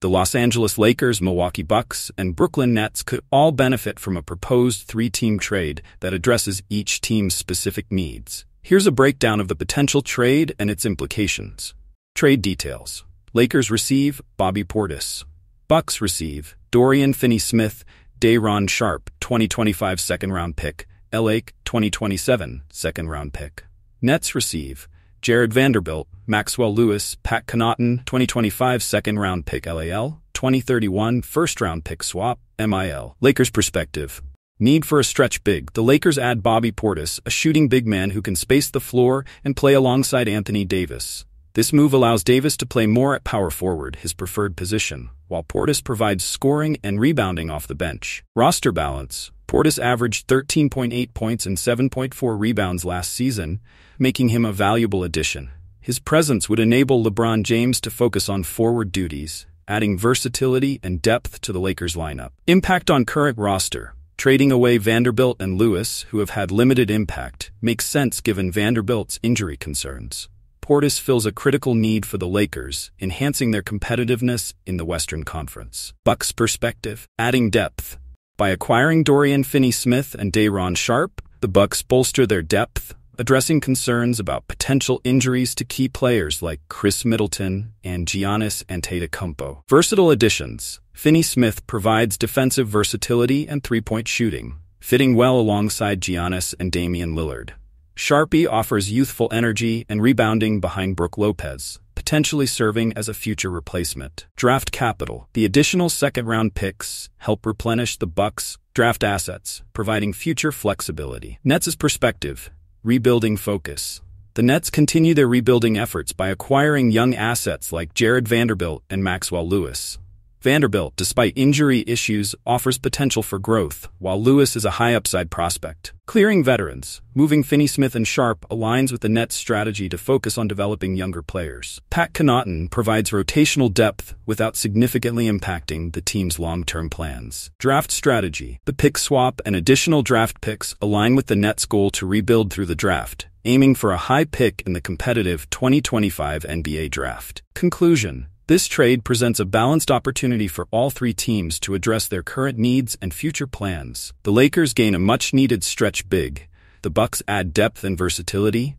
The Los Angeles Lakers, Milwaukee Bucks, and Brooklyn Nets could all benefit from a proposed three-team trade that addresses each team's specific needs. Here's a breakdown of the potential trade and its implications. Trade details. Lakers receive Bobby Portis. Bucks receive Dorian Finney-Smith, Day'Ron Sharpe, 2025 second-round pick, LA 2027 second-round pick. Nets receive Jarred Vanderbilt, Maxwell Lewis, Pat Connaughton, 2025 second-round pick LAL, 2031 first-round pick swap, MIL. Lakers perspective. Need for a stretch big. The Lakers add Bobby Portis, a shooting big man who can space the floor and play alongside Anthony Davis. This move allows Davis to play more at power forward, his preferred position, while Portis provides scoring and rebounding off the bench. Roster balance. Portis averaged 13.8 points and 7.4 rebounds last season, making him a valuable addition. His presence would enable LeBron James to focus on forward duties, adding versatility and depth to the Lakers lineup. Impact on current roster. Trading away Vanderbilt and Lewis, who have had limited impact, makes sense given Vanderbilt's injury concerns. Portis fills a critical need for the Lakers, enhancing their competitiveness in the Western Conference. Bucks perspective, adding depth. By acquiring Dorian Finney-Smith and Day'Ron Sharpe, the Bucks bolster their depth addressing concerns about potential injuries to key players like Khris Middleton and Giannis Antetokounmpo. Versatile additions. Finney-Smith provides defensive versatility and three-point shooting, fitting well alongside Giannis and Damian Lillard. Sharpie offers youthful energy and rebounding behind Brook Lopez, potentially serving as a future replacement. Draft capital. The additional second-round picks help replenish the Bucks' draft assets, providing future flexibility. Nets' perspective rebuilding focus. The Nets continue their rebuilding efforts by acquiring young assets like Jarred Vanderbilt and Maxwell Lewis. Vanderbilt, despite injury issues, offers potential for growth, while Lewis is a high upside prospect. Clearing veterans, moving Finney-Smith and Sharpe aligns with the Nets' strategy to focus on developing younger players. Pat Connaughton provides rotational depth without significantly impacting the team's long-term plans. Draft strategy. The pick swap and additional draft picks align with the Nets' goal to rebuild through the draft, aiming for a high pick in the competitive 2025 NBA draft. Conclusion. This trade presents a balanced opportunity for all three teams to address their current needs and future plans. The Lakers gain a much-needed stretch big, the Bucks add depth and versatility,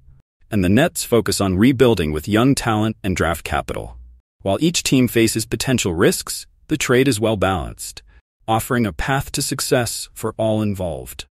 and the Nets focus on rebuilding with young talent and draft capital. While each team faces potential risks, the trade is well balanced, offering a path to success for all involved.